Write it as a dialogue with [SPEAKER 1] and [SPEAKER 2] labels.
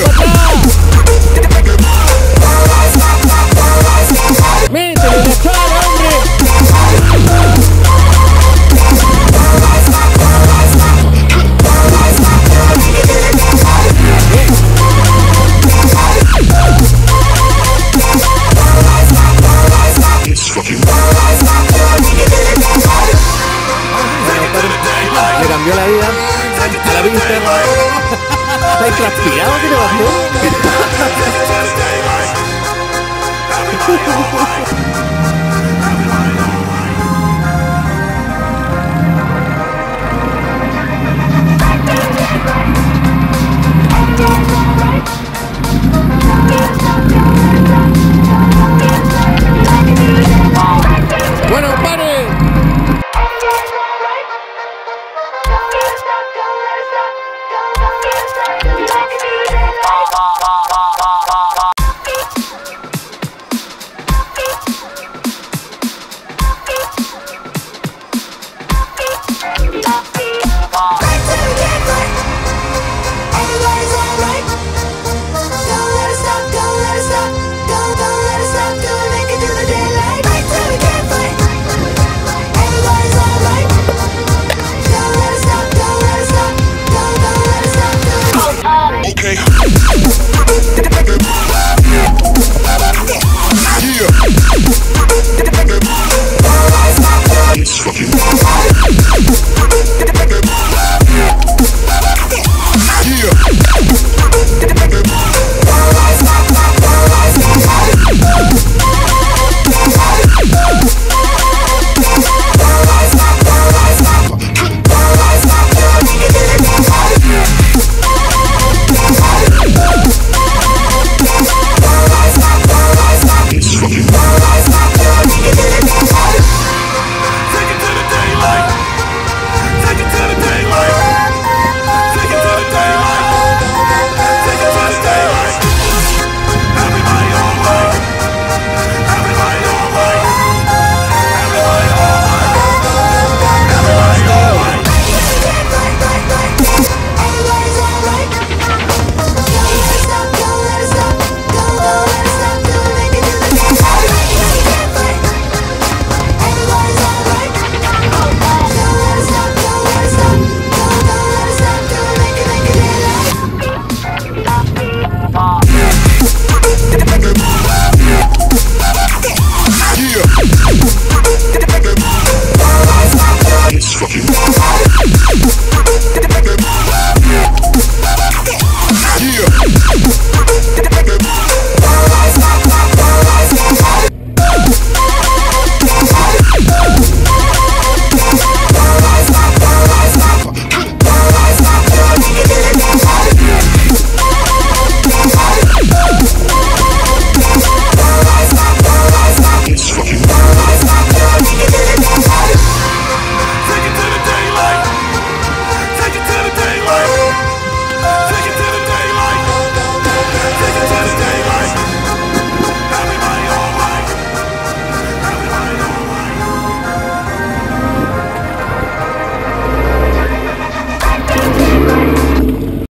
[SPEAKER 1] Yeah.